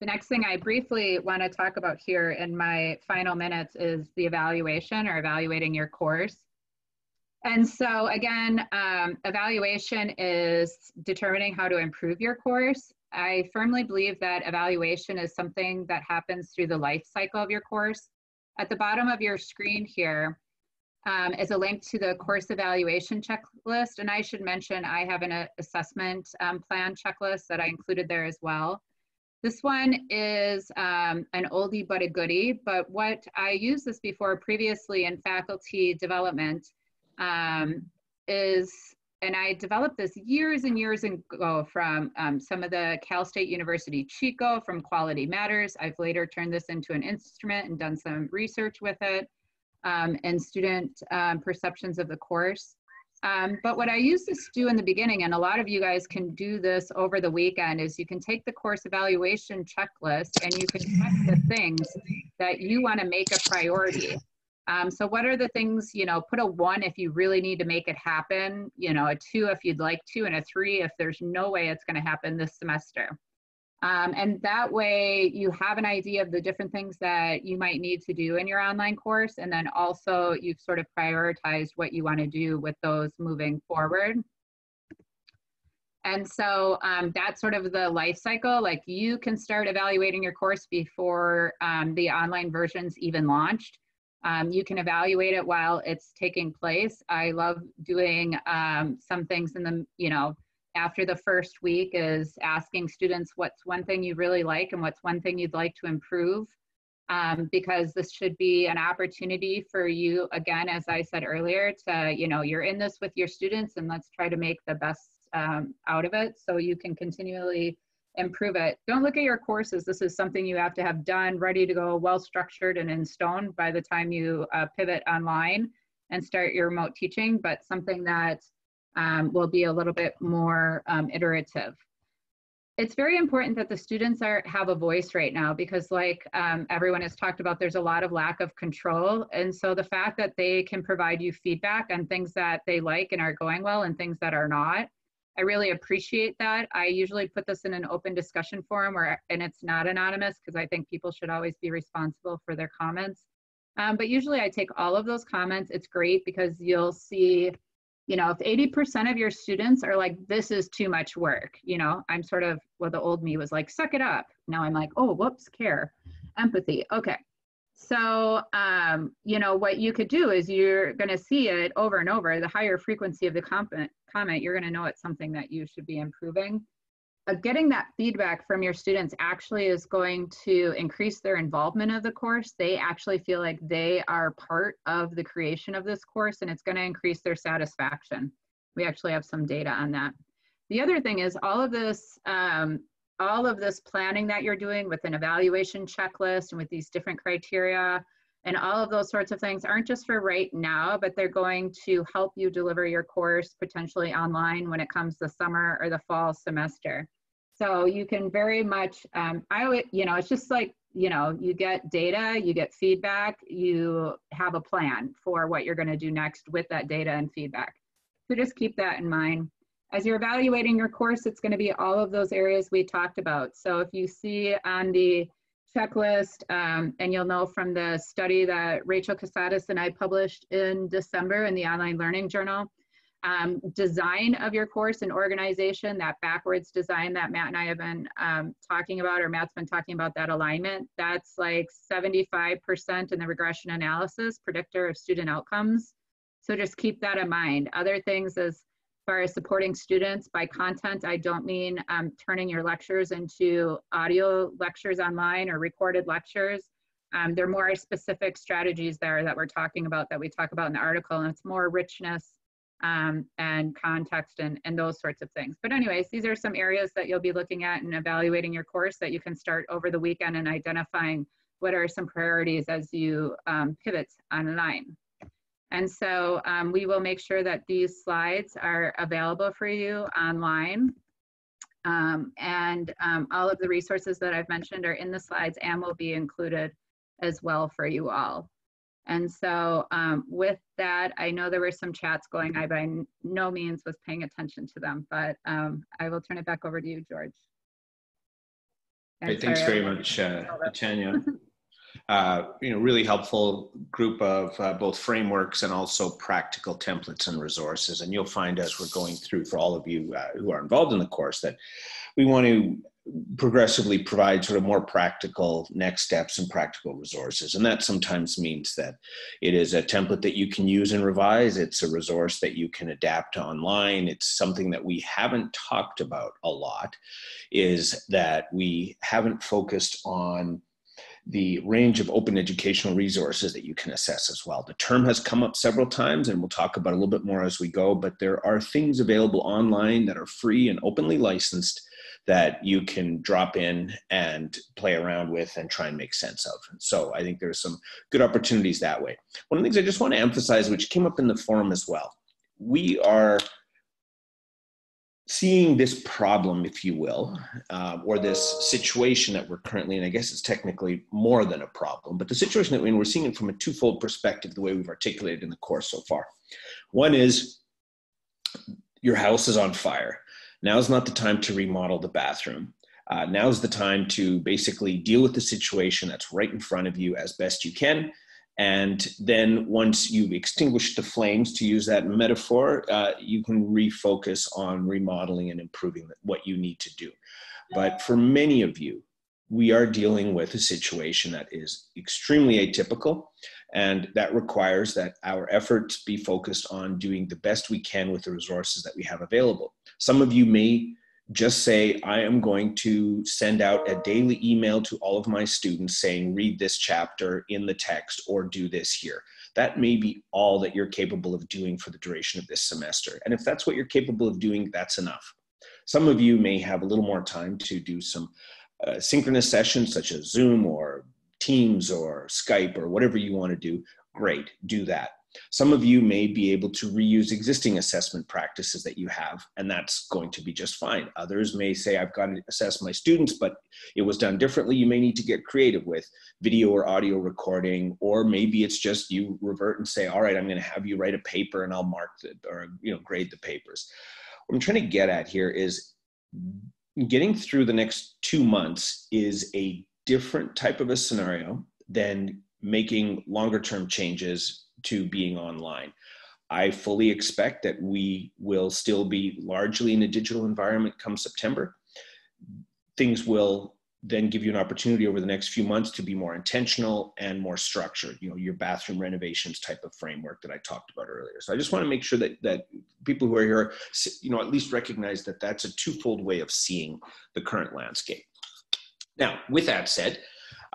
Speaker 2: The next thing I briefly want to talk about here in my final minutes is the evaluation or evaluating your course. And so again, um, evaluation is determining how to improve your course. I firmly believe that evaluation is something that happens through the life cycle of your course. At the bottom of your screen here um, is a link to the course evaluation checklist. And I should mention I have an uh, assessment um, plan checklist that I included there as well. This one is um, an oldie but a goodie, but what I used this before previously in faculty development um, is and I developed this years and years ago from um, some of the Cal State University Chico from Quality Matters. I've later turned this into an instrument and done some research with it um, and student um, perceptions of the course. Um, but what I used to do in the beginning, and a lot of you guys can do this over the weekend, is you can take the course evaluation checklist and you can check the things that you want to make a priority. Um, so what are the things, you know, put a one if you really need to make it happen, you know, a two if you'd like to, and a three if there's no way it's going to happen this semester. Um, and that way you have an idea of the different things that you might need to do in your online course. And then also you've sort of prioritized what you want to do with those moving forward. And so um, that's sort of the life cycle. Like you can start evaluating your course before um, the online versions even launched. Um, you can evaluate it while it's taking place. I love doing um, some things in the, you know, after the first week is asking students what's one thing you really like and what's one thing you'd like to improve. Um, because this should be an opportunity for you, again, as I said earlier, to, you know, you're in this with your students and let's try to make the best um, out of it so you can continually improve it. Don't look at your courses. This is something you have to have done, ready to go, well structured and in stone by the time you uh, pivot online and start your remote teaching, but something that um, will be a little bit more um, iterative. It's very important that the students are have a voice right now because like um, everyone has talked about, there's a lot of lack of control. And so the fact that they can provide you feedback on things that they like and are going well and things that are not, I really appreciate that. I usually put this in an open discussion forum where, and it's not anonymous because I think people should always be responsible for their comments. Um, but usually I take all of those comments. It's great because you'll see, you know, if 80% of your students are like, this is too much work, you know, I'm sort of, well, the old me was like, suck it up. Now I'm like, oh, whoops, care, empathy. Okay. So, um, you know, what you could do is you're going to see it over and over. The higher frequency of the comment, comment you're going to know it's something that you should be improving. Uh, getting that feedback from your students actually is going to increase their involvement of the course. They actually feel like they are part of the creation of this course and it's going to increase their satisfaction. We actually have some data on that. The other thing is all of this um, all of this planning that you're doing with an evaluation checklist and with these different criteria and all of those sorts of things aren't just for right now, but they're going to help you deliver your course potentially online when it comes the summer or the fall semester. So you can very much, um, I would, you know, it's just like, you know, you get data, you get feedback, you have a plan for what you're going to do next with that data and feedback. So just keep that in mind as you're evaluating your course, it's going to be all of those areas we talked about. So if you see on the checklist, um, and you'll know from the study that Rachel Cusatis and I published in December in the Online Learning Journal, um, design of your course and organization, that backwards design that Matt and I have been um, talking about, or Matt's been talking about that alignment, that's like 75% in the regression analysis, predictor of student outcomes. So just keep that in mind. Other things is far as supporting students by content, I don't mean um, turning your lectures into audio lectures online or recorded lectures. Um, there are more specific strategies there that we're talking about that we talk about in the article, and it's more richness um, and context and, and those sorts of things. But anyways, these are some areas that you'll be looking at and evaluating your course that you can start over the weekend and identifying what are some priorities as you um, pivot online. And so um, we will make sure that these slides are available for you online. Um, and um, all of the resources that I've mentioned are in the slides and will be included as well for you all. And so um, with that, I know there were some chats going. I by no means was paying attention to them, but um, I will turn it back over to you, George.
Speaker 1: Great, thanks very much, uh, Tanya. uh, you know, really helpful group of uh, both frameworks and also practical templates and resources. And you'll find as we're going through for all of you uh, who are involved in the course that we want to progressively provide sort of more practical next steps and practical resources. And that sometimes means that it is a template that you can use and revise. It's a resource that you can adapt online. It's something that we haven't talked about a lot is that we haven't focused on the range of open educational resources that you can assess as well. The term has come up several times, and we'll talk about a little bit more as we go, but there are things available online that are free and openly licensed that you can drop in and play around with and try and make sense of. So I think there's some good opportunities that way. One of the things I just want to emphasize, which came up in the forum as well, we are seeing this problem, if you will, uh, or this situation that we're currently in, I guess it's technically more than a problem, but the situation that we're in, we're seeing it from a twofold perspective, the way we've articulated in the course so far. One is your house is on fire. Now is not the time to remodel the bathroom. Uh, is the time to basically deal with the situation that's right in front of you as best you can and then once you've extinguished the flames, to use that metaphor, uh, you can refocus on remodeling and improving what you need to do. But for many of you, we are dealing with a situation that is extremely atypical, and that requires that our efforts be focused on doing the best we can with the resources that we have available. Some of you may just say, I am going to send out a daily email to all of my students saying, read this chapter in the text or do this here. That may be all that you're capable of doing for the duration of this semester. And if that's what you're capable of doing, that's enough. Some of you may have a little more time to do some uh, synchronous sessions such as Zoom or Teams or Skype or whatever you want to do. Great, do that. Some of you may be able to reuse existing assessment practices that you have, and that's going to be just fine. Others may say, I've got to assess my students, but it was done differently. You may need to get creative with video or audio recording, or maybe it's just you revert and say, all right, I'm going to have you write a paper and I'll mark it or you know grade the papers. What I'm trying to get at here is getting through the next two months is a different type of a scenario than making longer term changes to being online. I fully expect that we will still be largely in a digital environment come September. Things will then give you an opportunity over the next few months to be more intentional and more structured you know your bathroom renovations type of framework that i talked about earlier so i just want to make sure that that people who are here you know at least recognize that that's a twofold way of seeing the current landscape now with that said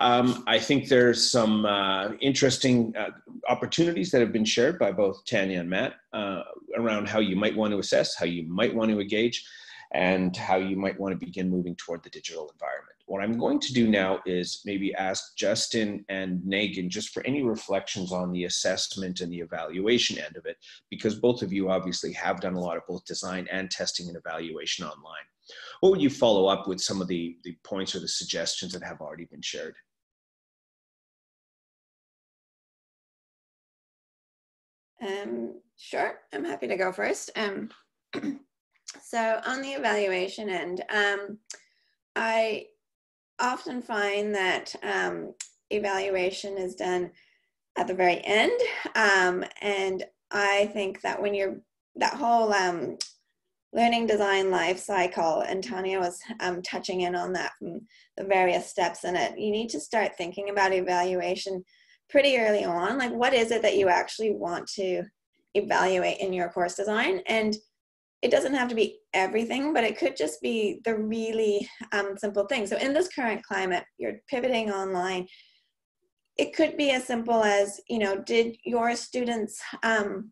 Speaker 1: um, I think there's some uh, interesting uh, opportunities that have been shared by both Tanya and Matt uh, around how you might want to assess, how you might want to engage, and how you might want to begin moving toward the digital environment. What I'm going to do now is maybe ask Justin and Negin just for any reflections on the assessment and the evaluation end of it, because both of you obviously have done a lot of both design and testing and evaluation online. What would you follow up with some of the, the points or the suggestions that have already been shared?
Speaker 4: Um, sure, I'm happy to go first. Um, so on the evaluation end, um, I often find that um, evaluation is done at the very end. Um, and I think that when you're that whole um, learning design life cycle, and Tanya was um, touching in on that from the various steps in it, you need to start thinking about evaluation pretty early on like what is it that you actually want to evaluate in your course design? And it doesn't have to be everything but it could just be the really um, simple thing. So in this current climate you're pivoting online. It could be as simple as you know did your students um,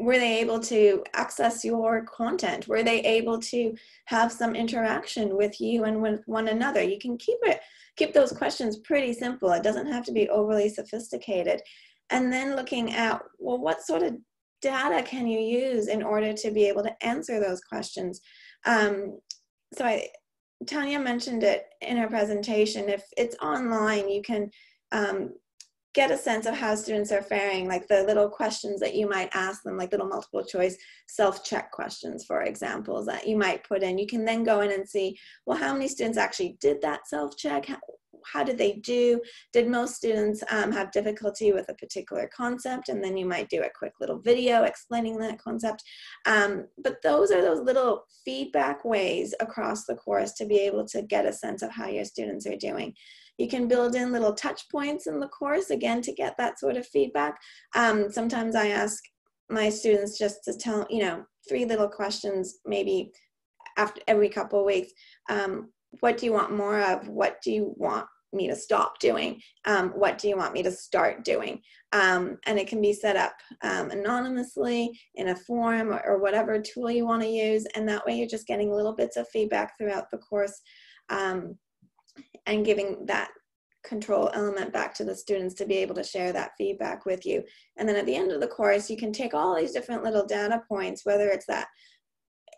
Speaker 4: were they able to access your content? Were they able to have some interaction with you and with one another? You can keep it keep those questions pretty simple. It doesn't have to be overly sophisticated. And then looking at, well, what sort of data can you use in order to be able to answer those questions? Um, so I, Tanya mentioned it in her presentation. If it's online, you can um, get a sense of how students are faring, like the little questions that you might ask them, like little multiple choice self-check questions, for examples that you might put in. You can then go in and see, well, how many students actually did that self-check? How, how did they do? Did most students um, have difficulty with a particular concept? And then you might do a quick little video explaining that concept. Um, but those are those little feedback ways across the course to be able to get a sense of how your students are doing. You can build in little touch points in the course, again, to get that sort of feedback. Um, sometimes I ask my students just to tell, you know, three little questions, maybe after every couple of weeks. Um, what do you want more of? What do you want me to stop doing? Um, what do you want me to start doing? Um, and it can be set up um, anonymously in a form or, or, whatever tool you want to use. And that way you're just getting little bits of feedback throughout the course um, and giving that control element back to the students to be able to share that feedback with you. And then at the end of the course, you can take all these different little data points, whether it's that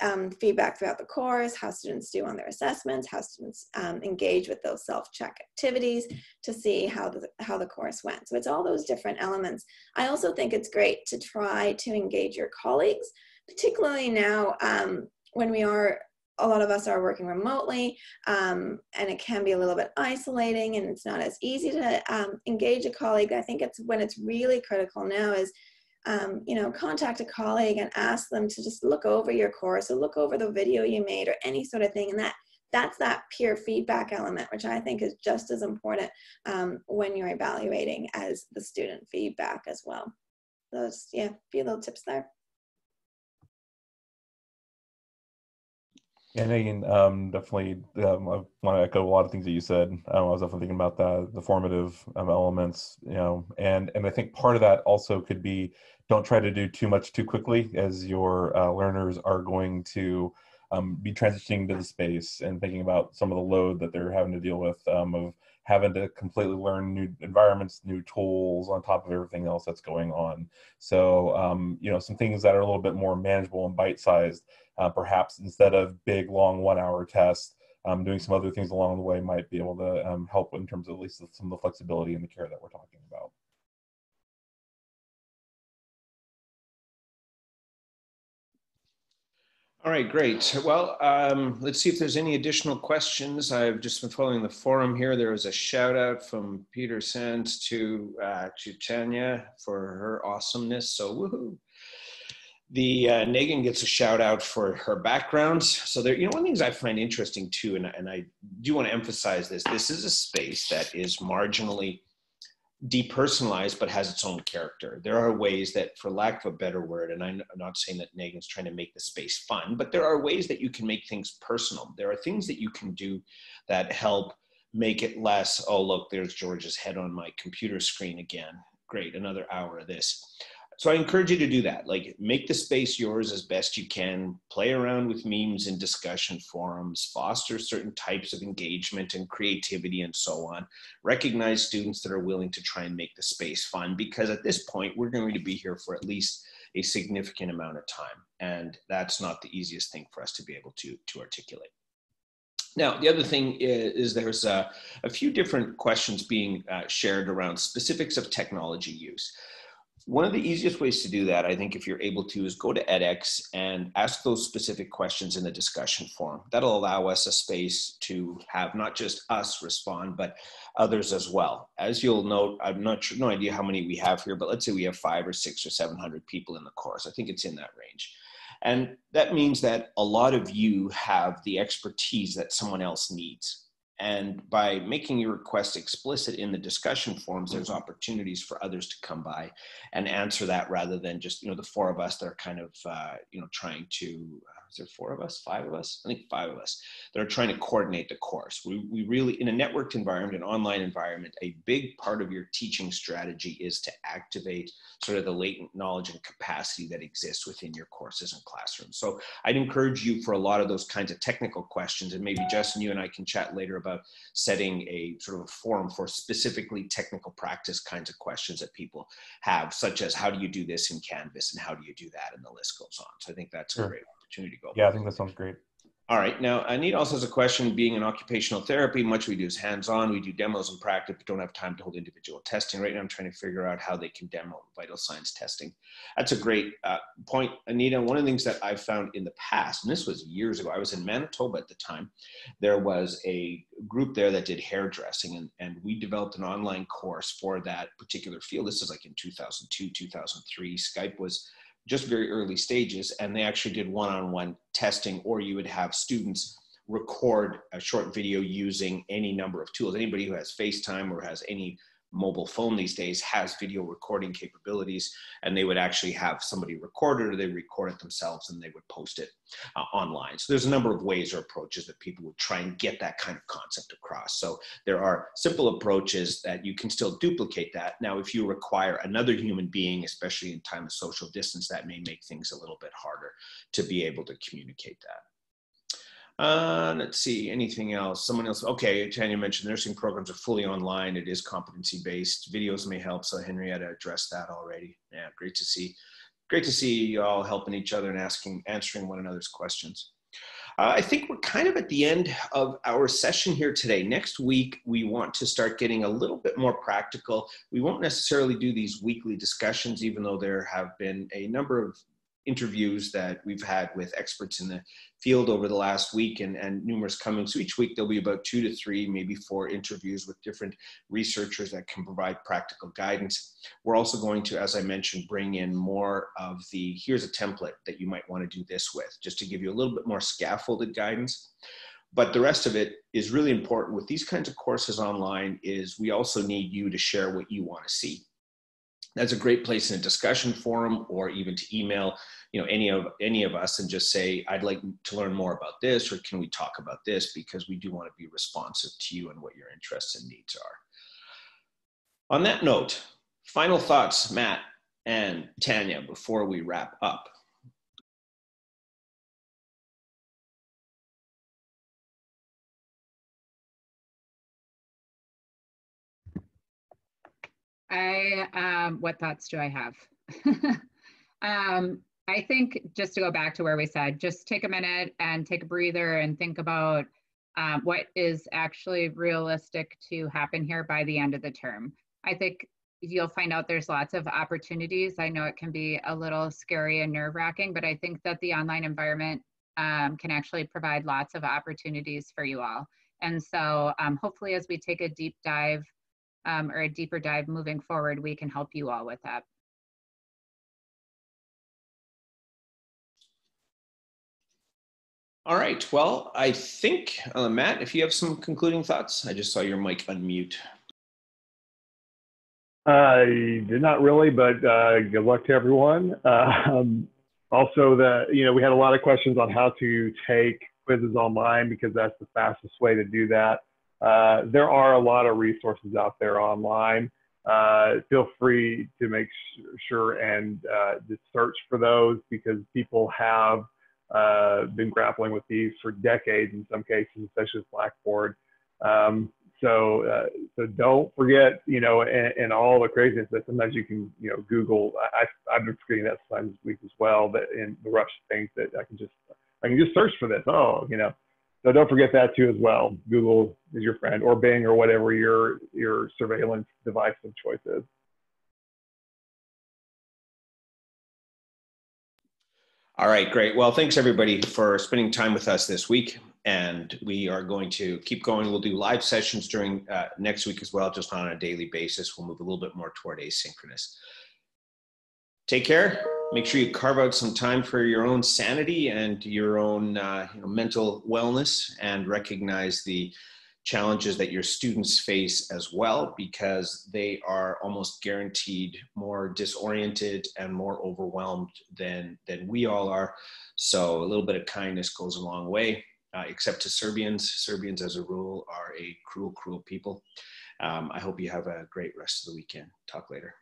Speaker 4: um, feedback throughout the course, how students do on their assessments, how students um, engage with those self-check activities to see how the, how the course went. So it's all those different elements. I also think it's great to try to engage your colleagues, particularly now um, when we are, a lot of us are working remotely um, and it can be a little bit isolating and it's not as easy to um, engage a colleague. I think it's when it's really critical now is um, you know, contact a colleague and ask them to just look over your course or look over the video you made or any sort of thing. And that that's that peer feedback element, which I think is just as important um, when you're evaluating as the student feedback as well. Those, yeah, a few little tips there.
Speaker 5: Yeah, Negin, um, definitely. Um, I want to echo a lot of things that you said. Um, I was definitely thinking about that, the formative um, elements, you know, and and I think part of that also could be don't try to do too much too quickly, as your uh, learners are going to um, be transitioning to the space and thinking about some of the load that they're having to deal with um, of having to completely learn new environments, new tools on top of everything else that's going on. So, um, you know, some things that are a little bit more manageable and bite-sized uh, perhaps instead of big, long one hour tests, um, doing some other things along the way might be able to um, help in terms of at least some of the flexibility and the care that we're talking about.
Speaker 1: All right, great. Well, um, let's see if there's any additional questions. I've just been following the forum here. There was a shout out from Peter Sands to uh, to Tanya for her awesomeness. So woohoo! the uh, Negin gets a shout out for her background. So there, you know, one of the things I find interesting too, and, and I do want to emphasize this: this is a space that is marginally depersonalized, but has its own character. There are ways that, for lack of a better word, and I'm not saying that Negin's trying to make the space fun, but there are ways that you can make things personal. There are things that you can do that help make it less. Oh, look, there's George's head on my computer screen again. Great, another hour of this so I encourage you to do that. Like make the space yours as best you can, play around with memes and discussion forums, foster certain types of engagement and creativity and so on. Recognize students that are willing to try and make the space fun because at this point we're going to be here for at least a significant amount of time. And that's not the easiest thing for us to be able to, to articulate. Now, the other thing is, is there's a, a, few different questions being uh, shared around specifics of technology use. One of the easiest ways to do that, I think, if you're able to, is go to edX and ask those specific questions in the discussion forum. That'll allow us a space to have not just us respond, but others as well. As you'll note, I'm not sure, no idea how many we have here, but let's say we have five or six or 700 people in the course. I think it's in that range. And that means that a lot of you have the expertise that someone else needs. And by making your request explicit in the discussion forums, there's opportunities for others to come by and answer that rather than just, you know, the four of us that are kind of, uh, you know, trying to, is there four of us, five of us? I think five of us that are trying to coordinate the course. We, we really, in a networked environment, an online environment, a big part of your teaching strategy is to activate sort of the latent knowledge and capacity that exists within your courses and classrooms. So I'd encourage you for a lot of those kinds of technical questions, and maybe Justin, you and I can chat later about setting a sort of a forum for specifically technical practice kinds of questions that people have, such as how do you do this in Canvas and how do you do that, and the list goes on. So I think that's sure. a great opportunity to go.
Speaker 5: Yeah, I think that sounds great.
Speaker 1: All right. Now, Anita also has a question. Being in occupational therapy, much we do is hands-on. We do demos and practice, but don't have time to hold individual testing. Right now, I'm trying to figure out how they can demo vital signs testing. That's a great uh, point, Anita. One of the things that I found in the past, and this was years ago, I was in Manitoba at the time. There was a group there that did hairdressing, and, and we developed an online course for that particular field. This is like in 2002, 2003. Skype was just very early stages, and they actually did one-on-one testing, or you would have students record a short video using any number of tools. Anybody who has FaceTime or has any mobile phone these days has video recording capabilities and they would actually have somebody record it or they record it themselves and they would post it uh, online. So there's a number of ways or approaches that people would try and get that kind of concept across. So there are simple approaches that you can still duplicate that. Now if you require another human being especially in time of social distance that may make things a little bit harder to be able to communicate that uh, let's see, anything else? Someone else. Okay, Tanya mentioned nursing programs are fully online. It is competency based. Videos may help. So Henrietta addressed that already. Yeah, great to see. Great to see you all helping each other and asking, answering one another's questions. Uh, I think we're kind of at the end of our session here today. Next week, we want to start getting a little bit more practical. We won't necessarily do these weekly discussions, even though there have been a number of interviews that we've had with experts in the field over the last week and, and numerous coming. So each week there'll be about two to three, maybe four interviews with different researchers that can provide practical guidance. We're also going to, as I mentioned, bring in more of the, here's a template that you might want to do this with, just to give you a little bit more scaffolded guidance. But the rest of it is really important with these kinds of courses online is we also need you to share what you want to see that's a great place in a discussion forum or even to email you know any of any of us and just say i'd like to learn more about this or can we talk about this? Because we do want to be responsive to you and what your interests and needs are. On that note final thoughts matt and tanya before we wrap up
Speaker 2: I, um, what thoughts do I have? um, I think just to go back to where we said, just take a minute and take a breather and think about um, what is actually realistic to happen here by the end of the term. I think you'll find out there's lots of opportunities. I know it can be a little scary and nerve wracking, but I think that the online environment um, can actually provide lots of opportunities for you all. And so um, hopefully as we take a deep dive um, or a deeper dive moving forward, we can help you all with that.
Speaker 1: All right. Well, I think, uh, Matt, if you have some concluding thoughts, I just saw your mic unmute.
Speaker 3: I did not really, but uh, good luck to everyone. Um, also, the you know we had a lot of questions on how to take quizzes online because that's the fastest way to do that. Uh, there are a lot of resources out there online. Uh, feel free to make sure and uh, just search for those because people have uh, been grappling with these for decades in some cases, especially with Blackboard. Um, so, uh, so don't forget, you know, and, and, all the craziness that sometimes you can, you know, Google. I, I've been forgetting that sometimes this week as well. That in the rush of things that I can just, I can just search for this. Oh, you know, so don't forget that too as well. Google is your friend, or Bing, or whatever your your surveillance device of choice is.
Speaker 1: All right, great. Well, thanks everybody for spending time with us this week. And we are going to keep going. We'll do live sessions during uh, next week as well, just on a daily basis. We'll move a little bit more toward asynchronous. Take care make sure you carve out some time for your own sanity and your own uh, you know, mental wellness and recognize the challenges that your students face as well because they are almost guaranteed more disoriented and more overwhelmed than than we all are. So a little bit of kindness goes a long way uh, except to serbians. Serbians as a rule are a cruel cruel people. Um, i hope you have a great rest of the weekend. Talk later